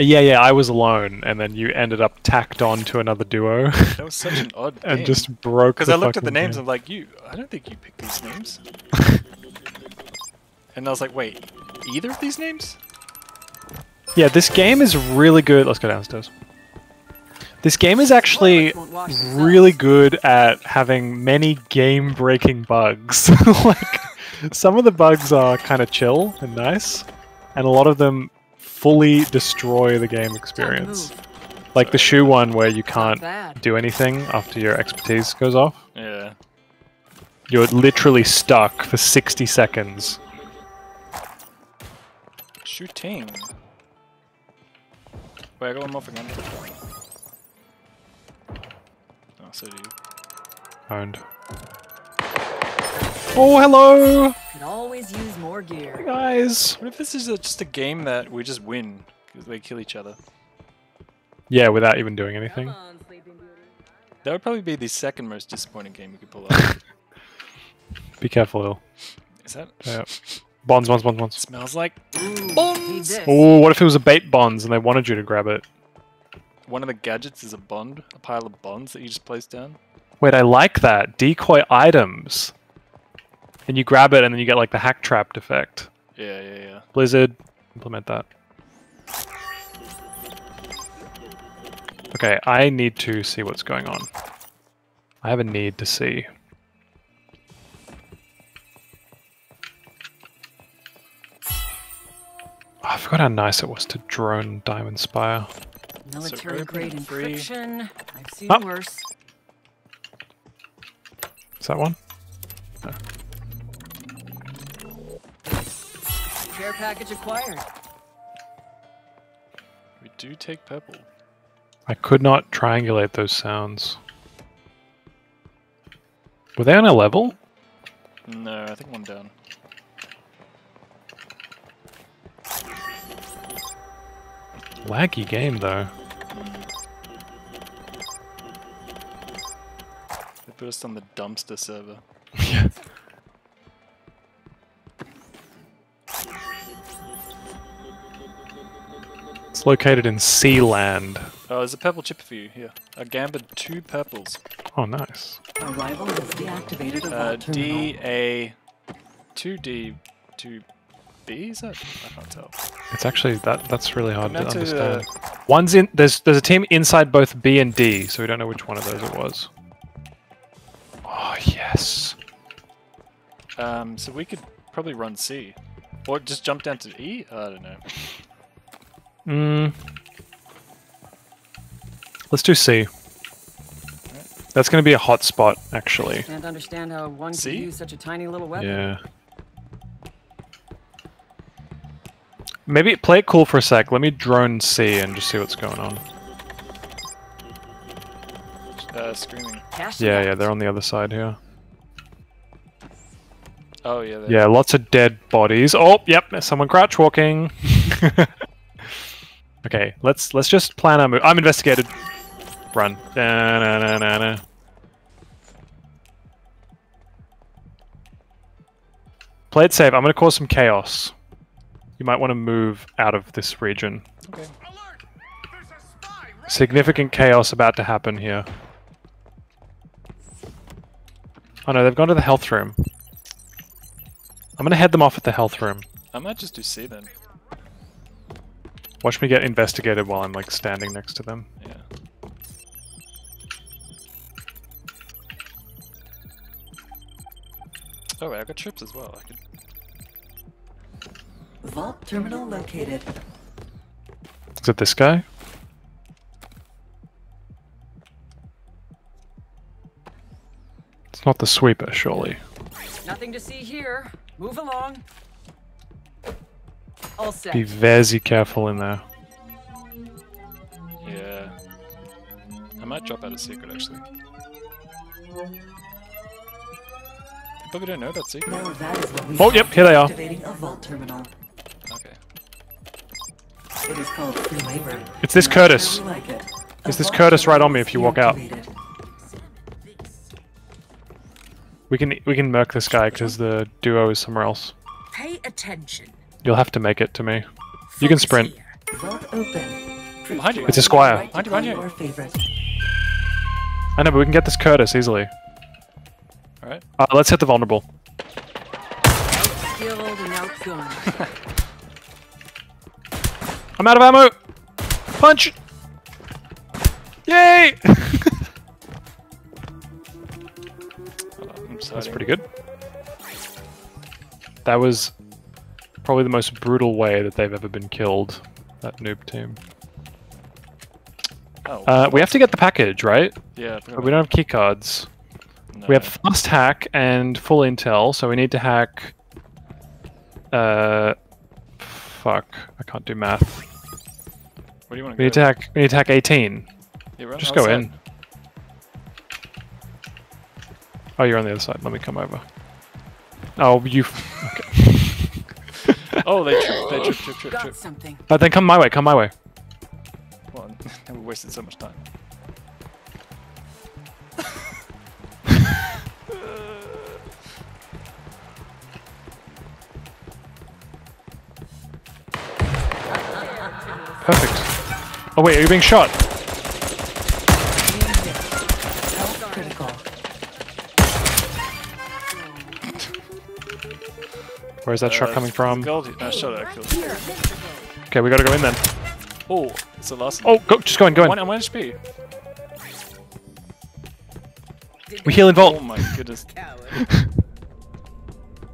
Yeah, yeah, I was alone, and then you ended up tacked on to another duo That was such an odd and game. just broke. because I looked at the names, game. I'm like, you. I don't think you picked these names. and I was like, wait, either of these names? Yeah, this game is really good. Let's go downstairs. This game is actually Won't wash themselves. really good at having many game-breaking bugs. like some of the bugs are kind of chill and nice, and a lot of them fully destroy the game experience. Like the shoe one where you can't do anything after your expertise goes off. Yeah. You're literally stuck for 60 seconds. Shooting. Wait, I got one more for gun. Oh, so do you. Owned. Oh, hello! Could always use more gear. Guys! What if this is a, just a game that we just win because they kill each other? Yeah, without even doing anything. on, That would probably be the second most disappointing game we could pull off. Be careful, Hill. is that? Yeah. Bonds, bonds, bonds, bonds. Smells like Ooh, Bonds! Oh, what if it was a bait bonds and they wanted you to grab it? one of the gadgets is a bond, a pile of bonds that you just place down. Wait, I like that. Decoy items. And you grab it and then you get like the hack trapped effect. Yeah, yeah, yeah. Blizzard, implement that. Okay, I need to see what's going on. I have a need to see. Oh, I forgot how nice it was to drone Diamond Spire. Military grade encryption. I've seen Ah. worse. Is that one? Care package acquired. We do take purple. I could not triangulate those sounds. Were they on a level? No, I think one down. Laggy game though. They put us on the dumpster server. yeah. It's located in Sealand. Oh, there's a purple chip for you here. I gambled two purples. Oh, nice. Arrival has deactivated a Uh. D A, two D, two B. Is that? I can't tell. It's actually that that's really hard to to understand. the- One's in there's there's a team inside both B and D, so we don't know which one of those it was. Oh yes. Um, so we could probably run C, or just jump down to E. I don't know. Mm. Let's do C. That's going to be a hot spot, actually. Can't understand how one See? could use such a tiny little weapon. Yeah. Maybe play it cool for a sec. Let me drone C and just see what's going on. Uh, screaming. Cash Yeah, yeah, they're on the other side here. Oh yeah. they- Yeah, lots of dead bodies. Oh, yep, someone crouch walking. okay, let's let's just plan our move. I'm investigated. Run. Da-na-na-na-na. Play it safe. I'm going to cause some chaos. You might want to move out of this region. Okay. Significant chaos about to happen here. Oh no, they've gone to the health room. I'm gonna head them off at the health room. I might just do C then. Watch me get investigated while I'm like standing next to them. Yeah. Oh wait, I got trips as well. I could. Vault terminal located. Is it this guy? It's not the sweeper, surely. Nothing to see here. Move along. All set. Be very careful in there. Yeah. I might drop out a secret actually. People don't know about secret. Now that is what we Oh, yep, here they are. Activating a vault terminal. Okay. It is called free labor. It's this Curtis. sure like it. There's this Curtis right on me if you walk out. We can we can murk this guy because the duo is somewhere else. Pay attention. You'll have to make it to me. You can sprint. here. Vault open. Proof Behind you. It's a squire. right Behind you, behind you. I know, but we can get this Curtis easily. Alright. Uh, let's hit the vulnerable. Skilled and outgunned. I'm out of ammo! Punch! Yay! Hold on, I'm just That's pretty good. That was probably the most brutal way that they've ever been killed, that noob team. Oh, Uh, we have to get the package, right? yeah. But we don't have keycards. about- We have fast hack and full intel, so we need to hack. Uh, fuck, I can't do math. What do you want to We go? need to hack. We need to hack 18. Yeah, Just go other in. Oh, you're on the other side. Let me come over. Oh, you. Okay. Oh, they trip, they trip, trip, trip, Got trip. something. Uh, then come my way. Come my way. Well, we wasted so much time. Perfect. Oh wait, are you being shot? Where's that shot Uh, coming from? No, shot. Okay, we gotta go in then. Oh, it's the last Oh, go, just go in, go in. One, one HP. We heal in vault. Oh my goodness.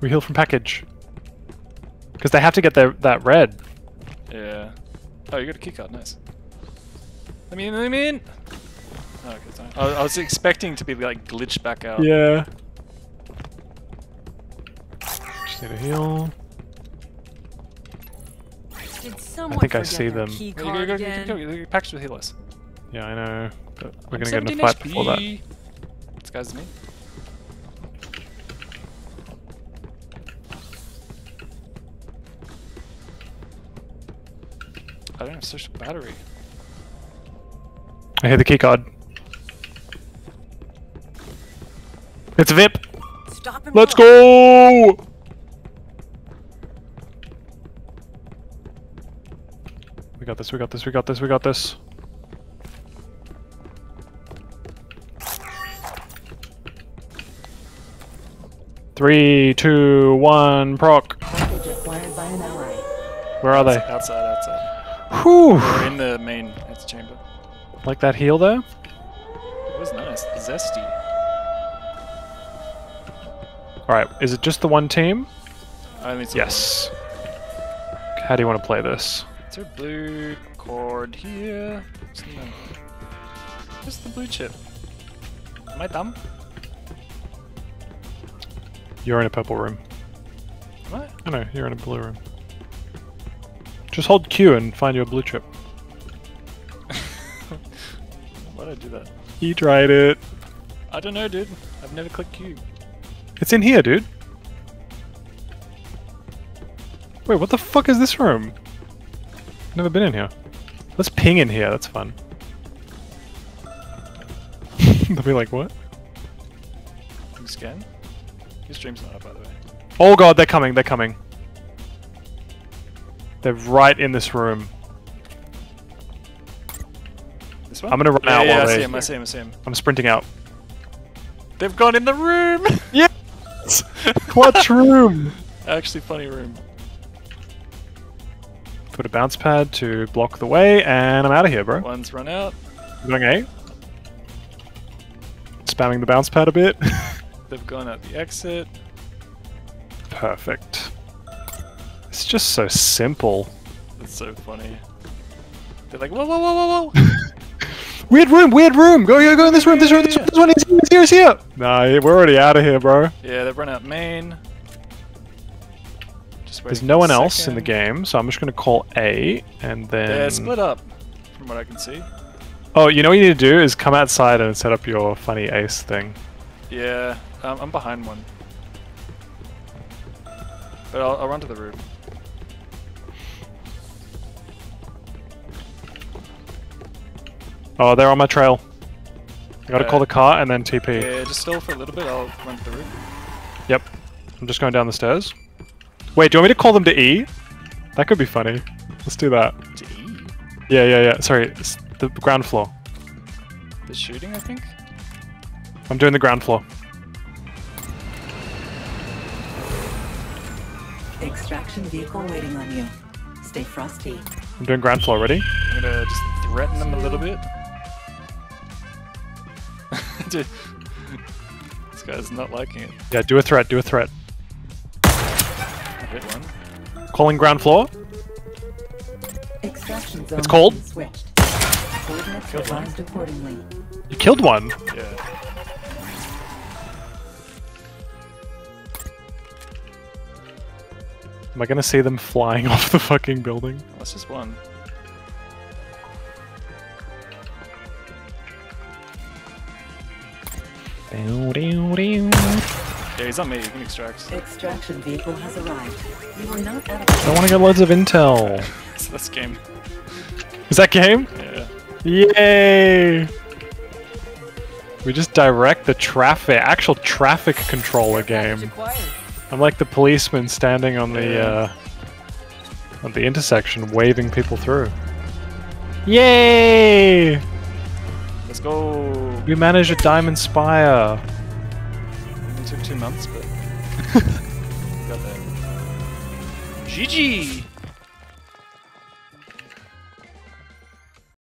We heal from package. Because they have to get their that red. Yeah. Oh, you got a keycard, nice. Let me in, let me in! Oh, okay, sorry. I, I was expecting to be like glitched back out. Yeah. Just need a heal. Did someone think I see them. Key Go, go, go, go, go, go, go, package with healers. Yeah, I know. But we're I'm gonna get in a fight HP. before that. This guy's me. I don't have social battery. I hear the keycard. It's a VIP. Stop and Let's look. go. Got this. We got this. We got this. We got this. Three, two, one, proc. Package acquired by an ally. Where are they? Outside, outside. Whew. We're in the main chamber. Like that heal there? It was nice. Zesty. Alright, is it just the one team? I only saw Yes. How do you want to play this? There a blue cord here? What's the, what's the blue chip? Am I dumb? You're in a purple room. Am I? I know, you're in a blue room. Just hold Q and find your blue chip. Why did I do that? You tried it. I don't know, dude. I've never clicked Q. It's in here, dude. Wait, what the fuck is this room? Never been in here. Let's ping in here, that's fun. They'll be like, what? You scan? Your stream's not up, by the way. Oh god, they're coming, they're coming. They're right in this room. This one? I'm gonna run yeah, out yeah, while I they- see him, I see him, I see him. I'm sprinting out. They've gone in the room! Yes! Clutch room! Actually, funny room. Put a bounce pad to block the way, and I'm out of here, bro. One's run out. I'm going A. Spamming the bounce pad a bit. They've gone out the exit. Perfect. It's just so simple. That's so funny. They're like, whoa, whoa, whoa, whoa, whoa! Weird room, weird room. Go, go, go in this room. This room, this, Yeah, this one is here, is here, is here. Nah, we're already out of here, bro. yeah, they've run out main. There's no one else in the game, so I'm just gonna call A, and then. They're split up, from what I can see. Oh, you know what you need to do is come outside and set up your funny ace thing. Yeah, um, I'm behind one. But I'll, I'll run to the roof. Oh, they're on my trail. I gotta Uh, call the car and then TP. Yeah, just stall for a little bit. I'll run to the roof. Yep. I'm just going down the stairs. Wait, do you want me to call them to E? That could be funny. Let's do that. To E? Yeah, yeah, yeah. Sorry, it's the ground floor. The shooting, I think. I'm doing the ground floor. Extraction vehicle waiting on you. Stay frosty. I'm doing ground floor. Ready? I'm gonna just threaten them a little bit. Dude, this guy's not liking it. Yeah, do a threat. Do a threat. I hit one. Calling ground floor. Extraction zone It's cold. Switched. Coordinates Killed one. accordingly. You killed one. Yeah. Am I gonna see them flying off the fucking building? That's just one. Yeah, he's on me. You can extract. Extraction vehicle has arrived. You are not out I of want to get loads of intel. So that's game. Is that game? Yeah. Yay! We just direct the traffic, actual traffic controller game. I'm like the policeman standing on the uh, on the intersection, waving people through. Yay! Let's go. We manage a diamond spire. Two months, but got there. GG.